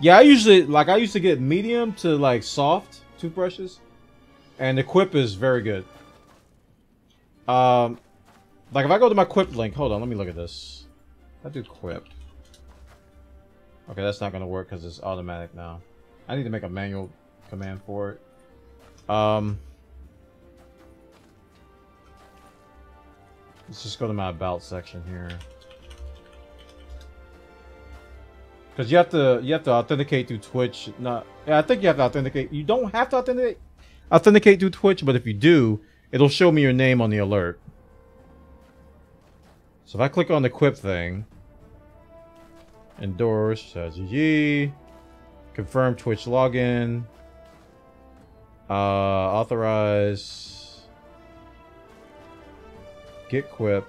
Yeah, I usually like I used to get medium to like soft toothbrushes, and the Quip is very good. Um, like if I go to my Quip link, hold on, let me look at this. I do Quip. Okay, that's not gonna work because it's automatic now. I need to make a manual command for it. Um, let's just go to my about section here. Because you have to you have to authenticate through Twitch. Not I think you have to authenticate. You don't have to authenticate authenticate through Twitch, but if you do, it'll show me your name on the alert. So if I click on the Quip thing, endorse, uh, GG, confirm Twitch login, uh, authorize, get Quip.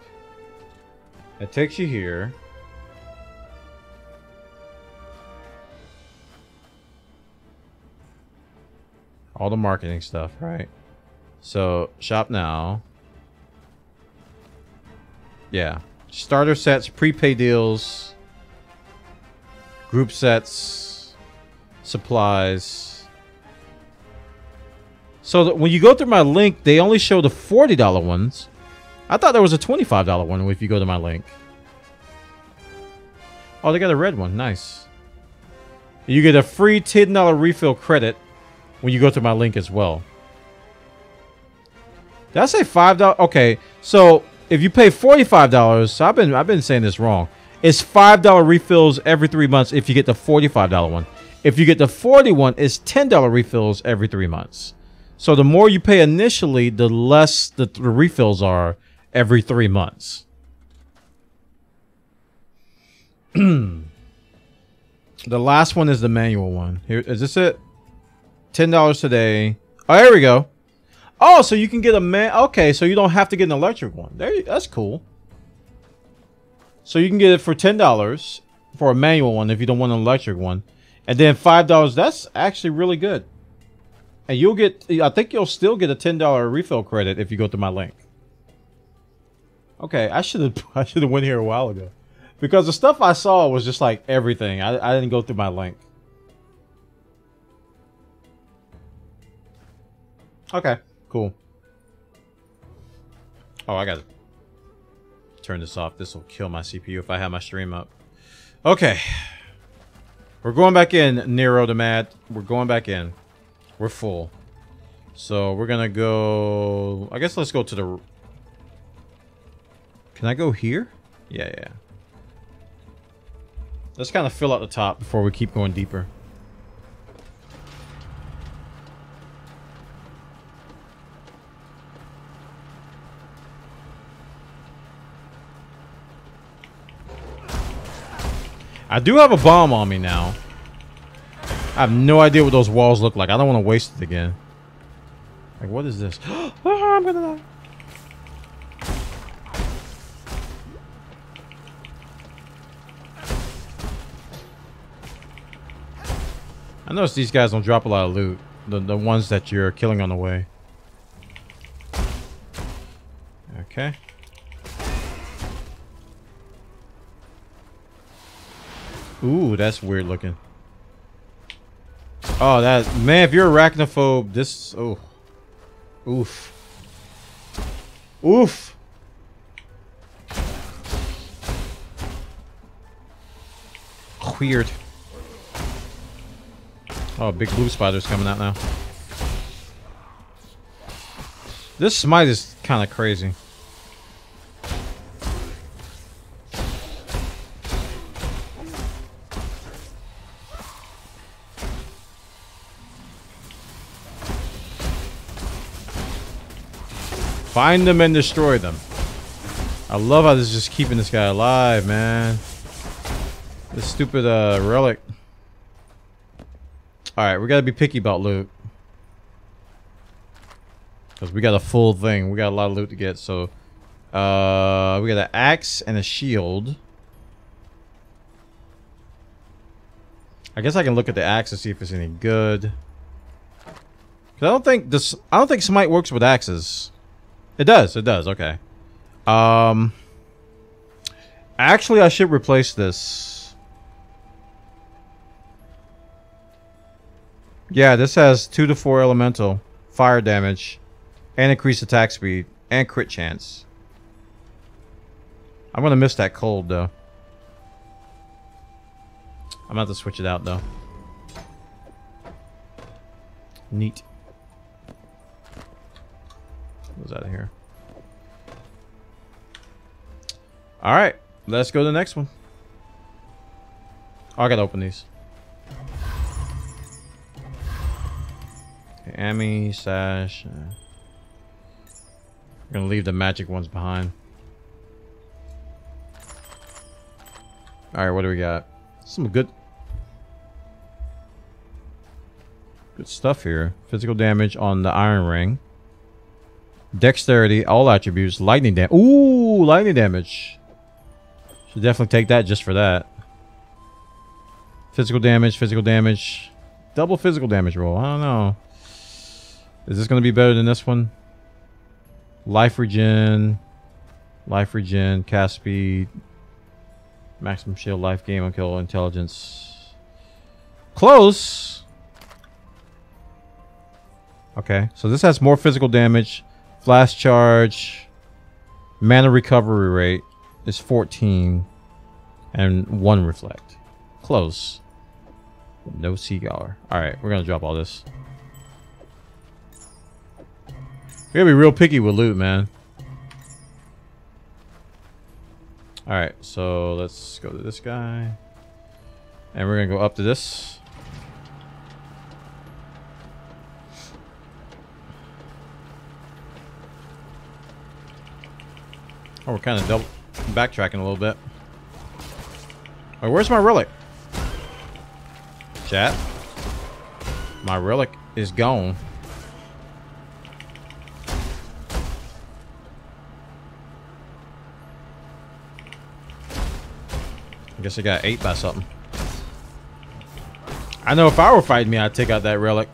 It takes you here. All the marketing stuff, right? So, shop now. Yeah. Starter sets, prepay deals, group sets, supplies. So when you go through my link, they only show the $40 ones. I thought there was a $25 one if you go to my link. Oh, they got a red one. Nice. You get a free $10 refill credit when you go to my link as well. Did I say five dollars? Okay, so if you pay forty-five dollars, so I've been I've been saying this wrong. It's five dollar refills every three months if you get the forty-five dollar one. If you get the forty one, it's ten dollar refills every three months. So the more you pay initially, the less the, the refills are every three months. the last one is the manual one. Here is this it? Ten dollars today. Oh, here we go. Oh, so you can get a man. Okay, so you don't have to get an electric one. There, you, that's cool. So you can get it for ten dollars for a manual one if you don't want an electric one, and then five dollars. That's actually really good. And you'll get. I think you'll still get a ten dollar refill credit if you go to my link. Okay, I should have. I should have went here a while ago, because the stuff I saw was just like everything. I, I didn't go through my link. Okay, cool. Oh, I gotta turn this off. This will kill my CPU if I have my stream up. Okay. We're going back in, Niko the Mad. We're going back in. We're full. So we're gonna go... I guess let's go to the... Can I go here? Yeah, yeah. Let's kind of fill out the top before we keep going deeper. I do have a bomb on me now. I have no idea what those walls look like. I don't want to waste it again. Like, what is this? oh, I'm gonna die. I notice these guys don't drop a lot of loot. The, the ones that you're killing on the way. Okay. Ooh, that's weird looking. Oh, that man! If you're arachnophobe, this oh, oof, oof. Weird. Oh, big blue spider's coming out now. This smite is kind of crazy. Find them and destroy them. I love how this is just keeping this guy alive, man. This stupid uh, relic. Alright, we gotta be picky about loot. Because we got a full thing. We got a lot of loot to get, so... Uh, we got an axe and a shield. I guess I can look at the axe and see if it's any good. I don't think this. I don't think smite works with axes. It does. It does. Okay. Um. Actually, I should replace this. Yeah, this has 2 to 4 elemental, fire damage, and increased attack speed, and crit chance. I'm gonna miss that cold though. I'm have to switch it out though. Neat. What's out of here? Alright, let's go to the next one. Oh, I gotta open these. Okay, Ami, Sash. Uh, I'm gonna leave the magic ones behind. Alright, what do we got? Some good... Good stuff here. Physical damage on the Iron Ring. Dexterity, all attributes, lightning damage. Ooh, lightning damage. Should definitely take that just for that. Physical damage, physical damage. Double physical damage roll. I don't know. Is this going to be better than this one? Life regen. Life regen, cast speed, Maximum shield, life gain, on kill, intelligence. Close! Okay, so this has more physical damage. Flash charge. Mana recovery rate is 14. And 1 reflect. Close. No Seaguller. Alright, we're gonna drop all this. We gotta be real picky with loot, man. Alright, so let's go to this guy. And we're to go up to this. Oh, we're kind of double backtracking a little bit. Oh, where's my relic? Chat. My relic is gone. I guess I got ate by something. I know if I were fighting me, I'd take out that relic.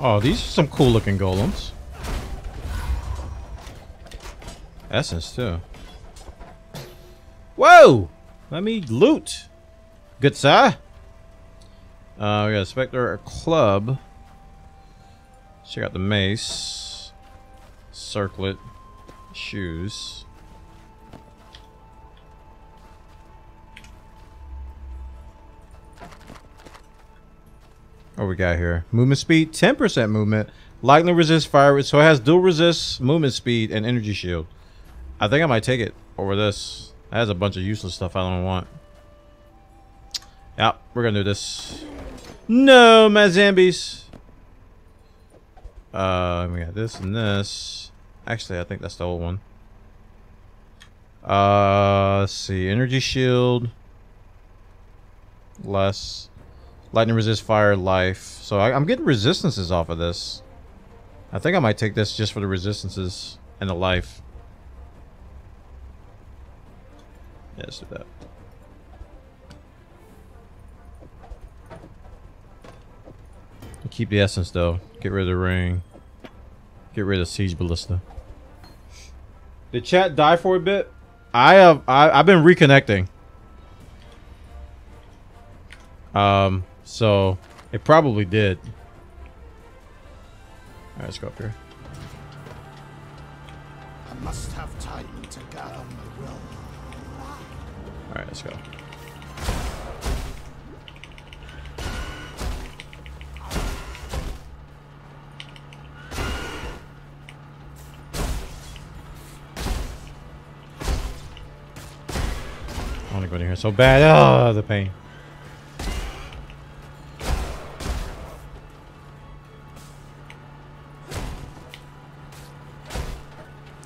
Oh, these are some cool looking golems. Essence too. Whoa! Let me loot. Good sir. Uh, we got a Spectre, a club. Check out the mace. Circlet. Shoes. What we got here? Movement speed, 10% movement. Lightning resist fire, so it has dual resist, movement speed, and energy shield. I think I might take it over this. It has a bunch of useless stuff I don't want. Yep, we're gonna do this. No, my zombies. Uh, we got this and this. Actually, I think that's the old one. Uh, let's see. Energy shield. Less. Lightning resist fire, life. So I, am getting resistances off of this. I think I might take this just for the resistances and the life. Yeah, let's do that. Keep the essence though. Get rid of the ring. Get rid of siege ballista. Did chat die for a bit? I have I, I've been reconnecting. Um so, it probably did. Alright, let's go up here. I must have time to gather my will. Alright, let's go. So bad. Oh, the pain.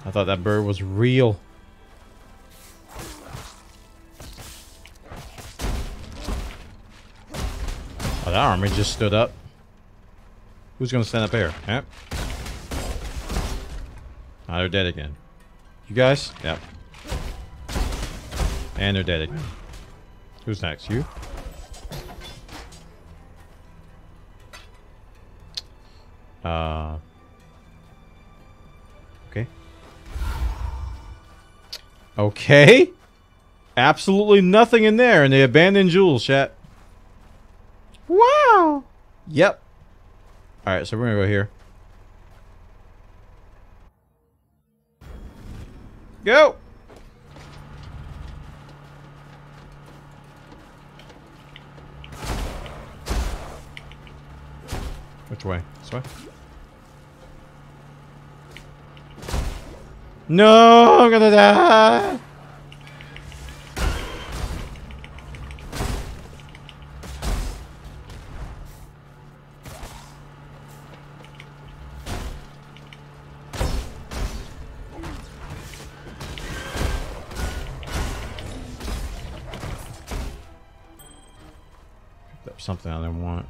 I thought that bird was real. Oh, that army just stood up. Who's gonna stand up here? Yep. Oh, they're dead again. You guys? Yep. And they're dead again. Who's next? You? Uh. Okay. Okay. Absolutely nothing in there, and they abandoned jewels, chat. Wow. Yep. All right, so we're gonna go here. Go. Which way? This way? No, I'm gonna die. something I didn't want.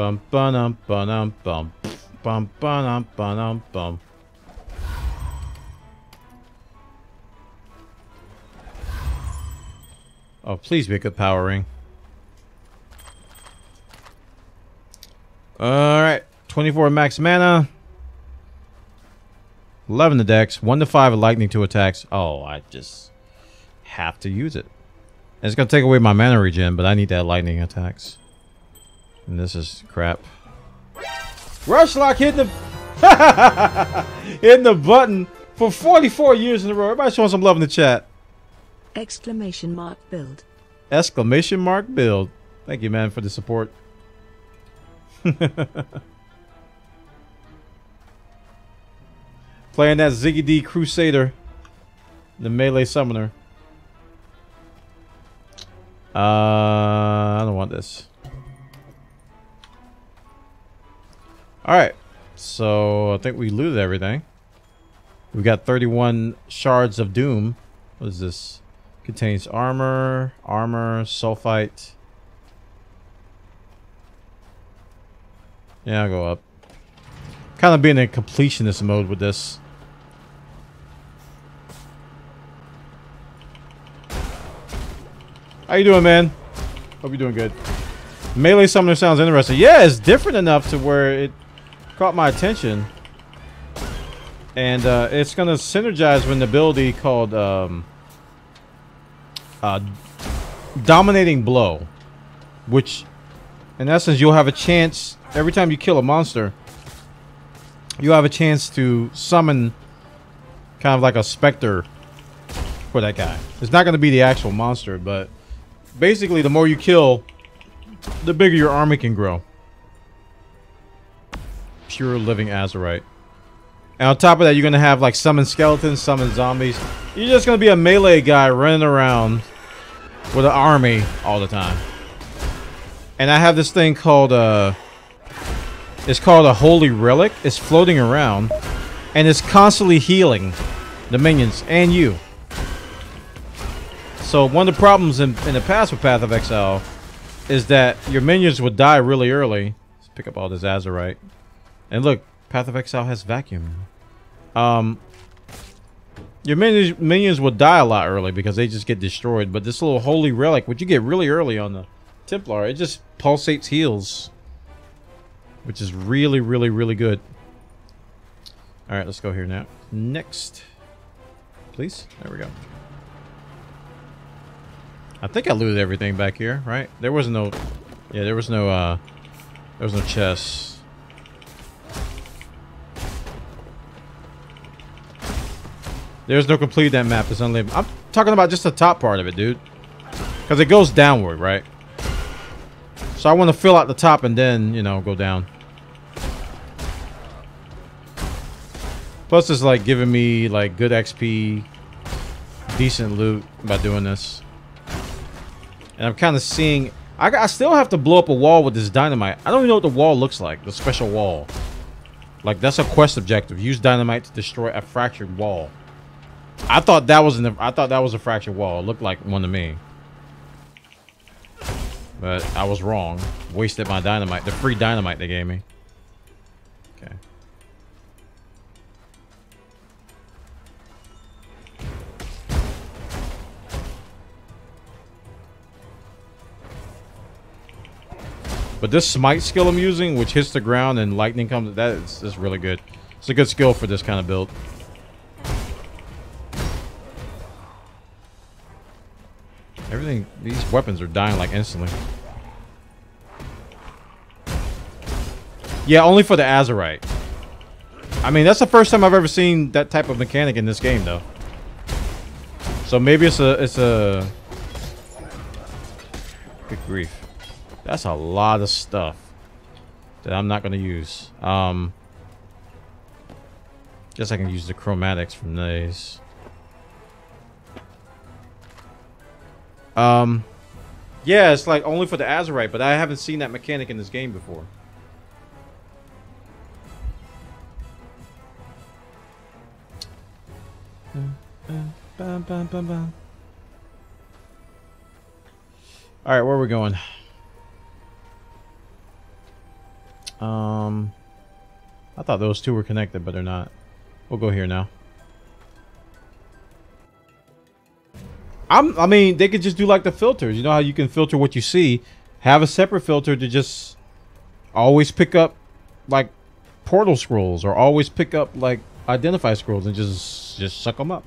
Bum bum bum bum bum bum bum bum. Oh, please make a power ring. Alright. 24 max mana. 11 the dex. 1 to 5 lightning to attacks. Oh, I just have to use it. It's gonna take away my mana regen, but I need that lightning attacks. And this is crap. Rushlock hit the hitting the button for 44 years in a row. Everybody showing some love in the chat. Exclamation mark build. Exclamation mark build. Thank you, man, for the support. Playing that Ziggy D Crusader, the melee summoner. Uh, I don't want this. Alright. So, I think we looted everything. We've got 31 shards of doom. What is this? Contains armor, armor, sulfite. Yeah, I'll go up. Kind of being in completionist mode with this. How you doing, man? Hope you're doing good. Melee Summoner sounds interesting. Yeah, it's different enough to where it caught my attention. And uh, it's going to synergize with an ability called um, uh, Dominating Blow. Which, in essence, you'll have a chance, every time you kill a monster, you have a chance to summon kind of like a specter for that guy. It's not going to be the actual monster, but basically, the more you kill, the bigger your army can grow. Pure living Azurite. And on top of that, you're going to have like summon skeletons, summon zombies. You're just going to be a melee guy running around with an army all the time. And I have this thing called, uh, it's called a Holy Relic. It's floating around. And it's constantly healing the minions and you. So one of the problems in, in the past with Path of Exile is that your minions would die really early. Let's pick up all this Azurite. And look, Path of Exile has vacuum. Um, your minions, will die a lot early because they just get destroyed. But this little Holy Relic, which you get really early on the Templar, it just pulsates heals. Which is really, really, really good. Alright, let's go here now. Next. Please. There we go. I think I looted everything back here, right? There was no... Yeah, there was no, uh... There was no chest. There's no complete that map. It's unlimited. I'm talking about just the top part of it, dude. Because it goes downward, right? So I want to fill out the top and then, you know, go down. Plus it's like giving me like good XP, decent loot by doing this. And I'm kind of seeing... I, I still have to blow up a wall with this dynamite. I don't even know what the wall looks like. The special wall. Like, that's a quest objective. Use dynamite to destroy a fractured wall. I thought that was an, I thought that was a fractured wall. It looked like one to me. But I was wrong. Wasted my dynamite. The free dynamite they gave me. Okay. But this smite skill I'm using, which hits the ground and lightning comes, that is, is really good. It's a good skill for this kind of build. Everything, these weapons are dying like instantly. Yeah, only for the Azurite. I mean, that's the first time I've ever seen that type of mechanic in this game, though. So maybe it's a, it's a... Good grief. That's a lot of stuff that I'm not going to use. Um, guess I can use the chromatics from these. Um, yeah, it's like only for the Azurite, but I haven't seen that mechanic in this game before. All right, where are we going? Um, I thought those two were connected, but they're not. We'll go here now. I'm, I mean, they could just do like the filters. You know how you can filter what you see? Have a separate filter to just always pick up like portal scrolls or always pick up like identify scrolls and just just suck them up.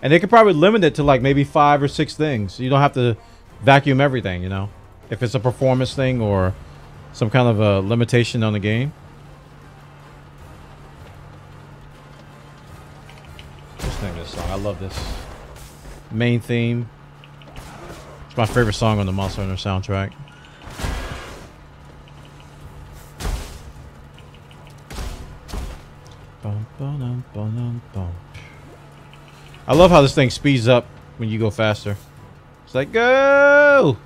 And they could probably limit it to like maybe five or six things. You don't have to vacuum everything, you know? If it's a performance thing or some kind of a limitation on the game. What's the name this song? I love this. Main theme. It's my favorite song on the Monster Hunter soundtrack. I love how this thing speeds up when you go faster. It's like, go!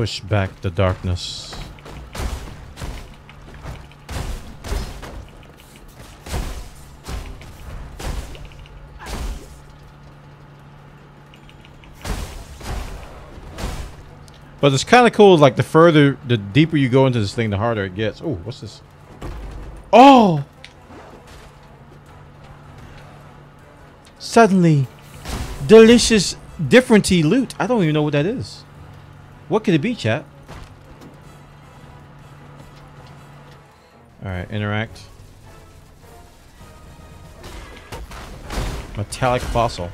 Push back the darkness. But it's kind of cool, like, the further, the deeper you go into this thing, the harder it gets. Oh, what's this? Oh! Suddenly, delicious, differenty loot. I don't even know what that is. What could it be, chat? Alright, interact. Metallic fossil.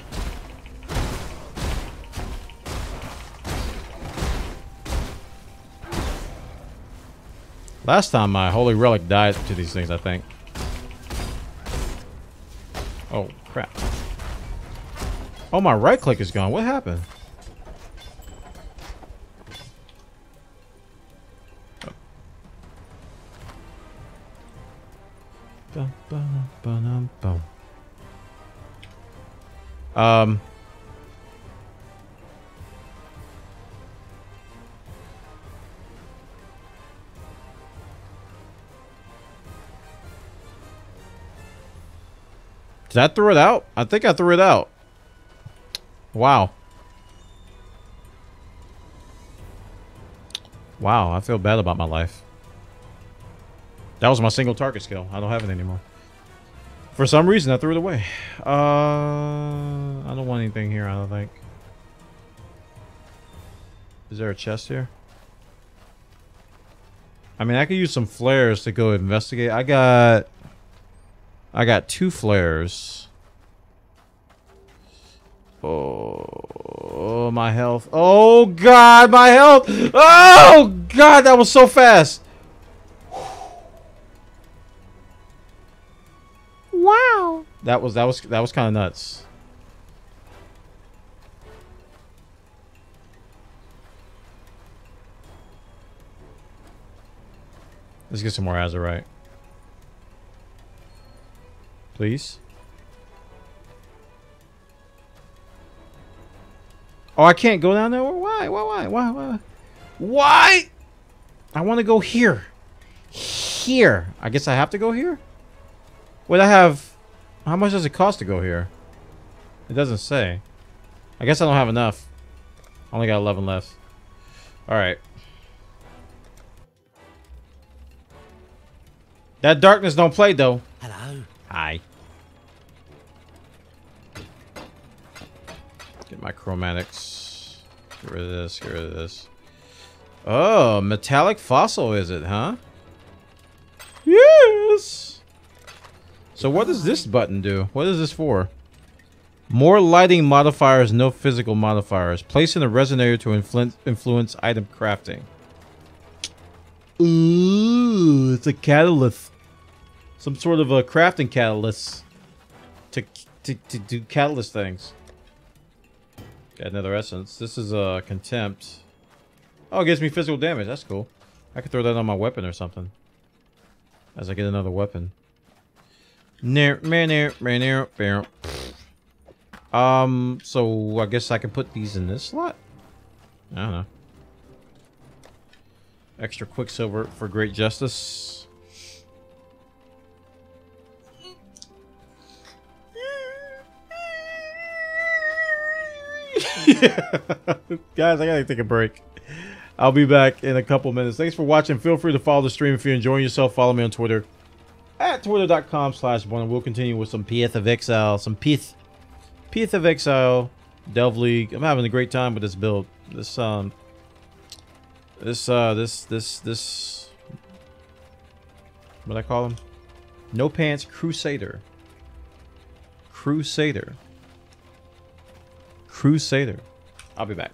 Last time my holy relic died to these things, I think. Oh, crap. Oh, my right click is gone. What happened? Um. Did I throw it out? I think I threw it out. Wow. Wow, I feel bad about my life. That was my single target skill. I don't have it anymore. For some reason, I threw it away. Uh, I don't want anything here, I don't think. Is there a chest here? I mean, I could use some flares to go investigate. I got... I got two flares. Oh, oh, my health. Oh, God, my health. Oh, God, that was so fast. That was that was that was kind of nuts. Let's get some more azurite. Please. Oh, I can't go down there? Why? Why? Why? Why? Why? Why? I want to go here. here. I guess I have to go here? Wait, I have... How much does it cost to go here? It doesn't say. I guess I don't have enough. I only got 11 left. Alright. That darkness don't play, though. Hello. Hi. Get my chromatics. Get rid of this, get rid of this. Oh, metallic fossil is it, huh? Yes! So what does this button do? What is this for? More lighting modifiers, no physical modifiers. Place in a resonator to influ influence item crafting. Ooh, it's a catalyst. Some sort of a crafting catalyst. To, to, to do catalyst things. Got another essence. This is a uh, contempt. Oh, it gives me physical damage. That's cool. I could throw that on my weapon or something. As I get another weapon. Um, so I guess I can put these in this slot? I don't know. Extra quicksilver for great justice. Guys, I gotta take a break. I'll be back in a couple minutes. Thanks for watching. Feel free to follow the stream if you're enjoying yourself. Follow me on Twitter at twitter.com slash and we'll continue with some Path of Exile, some Path, Path of Exile, Delve League. I'm having a great time with this build. This, um, this, uh, this, this, this, what I call him? No Pants Crusader. Crusader. Crusader. I'll be back.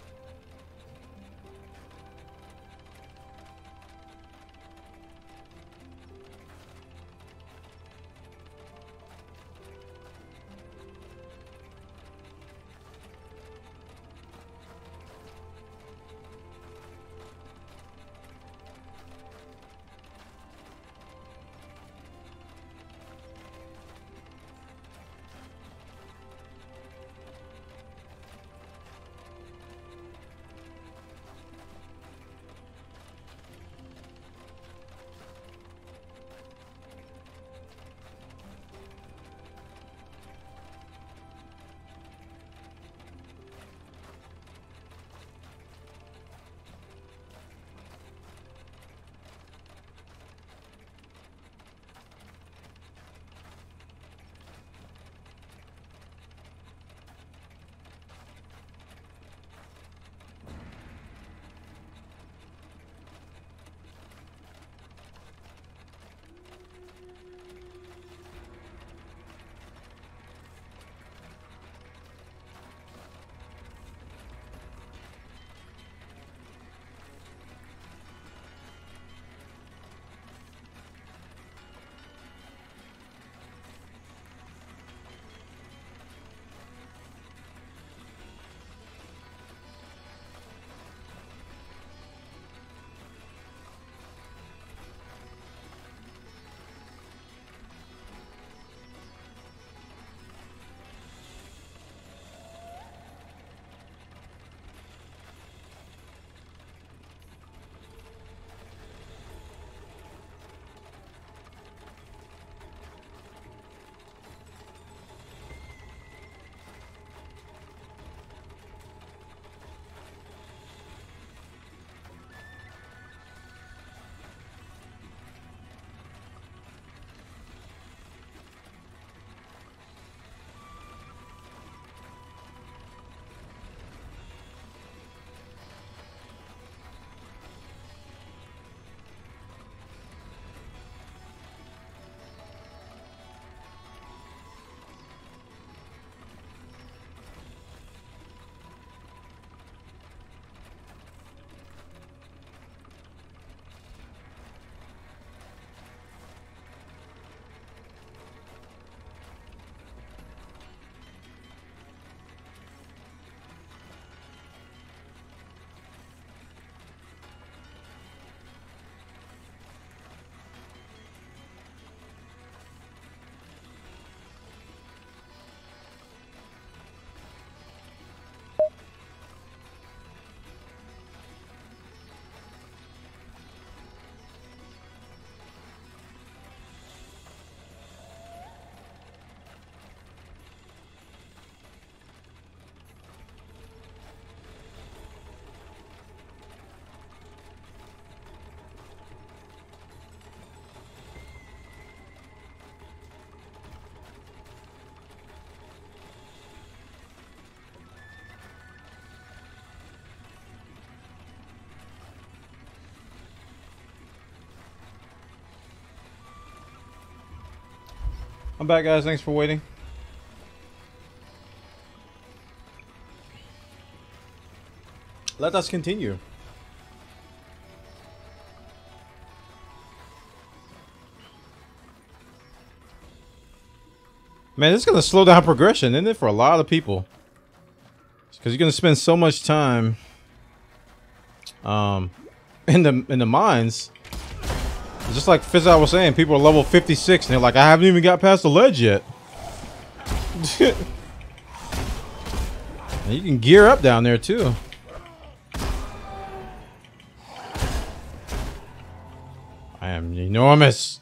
I'm back, guys. Thanks for waiting. Let us continue. Man, this is going to slow down progression, isn't it, for a lot of people? Because you're going to spend so much time um, in the in the mines. Just like Fizzle was saying, people are level 56 and they're like, I haven't even got past the ledge yet. you can gear up down there too. I am enormous.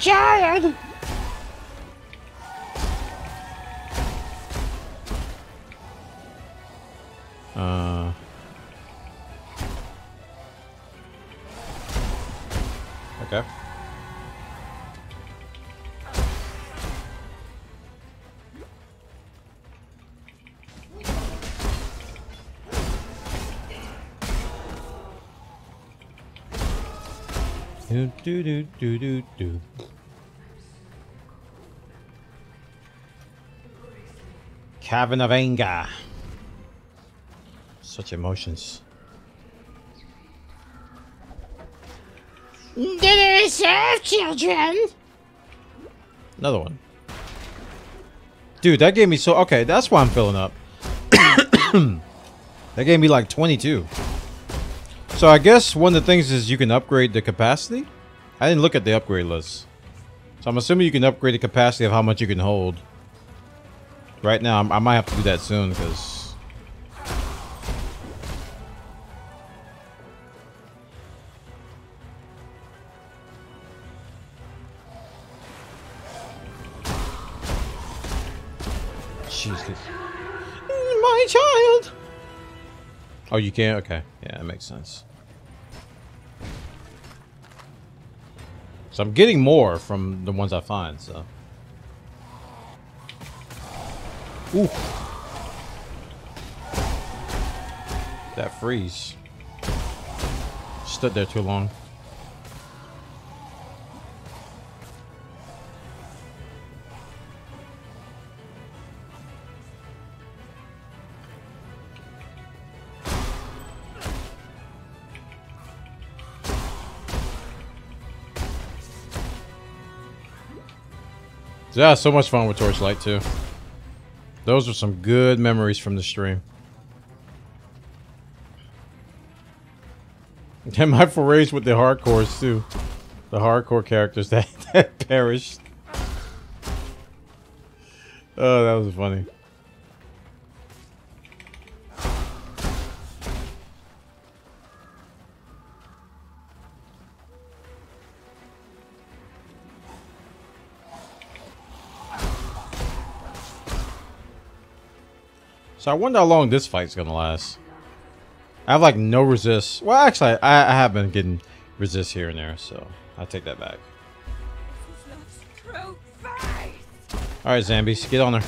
Child! Uh. Okay. Do do do do do do. Cavern of Anger. Such emotions. Dinner is served, children. Another one. Dude, that gave me so... Okay, that's why I'm filling up. that gave me like 22. So I guess one of the things is you can upgrade the capacity. I didn't look at the upgrade list. So I'm assuming you can upgrade the capacity of how much you can hold. Right now, I might have to do that soon because... Jesus. My child! Oh, you can't? Okay. Yeah, that makes sense. So I'm getting more from the ones I find, so... Ooh. That freeze. Stood there too long. Yeah, so much fun with Torchlight too. Those are some good memories from the stream. And my forays with the hardcores too. The hardcore characters that, that perished. Oh, that was funny. So I wonder how long this fight's gonna last. I have like no resist. Well, actually, I, I have been getting resist here and there, so I take that back. All right, Zambies, get on there.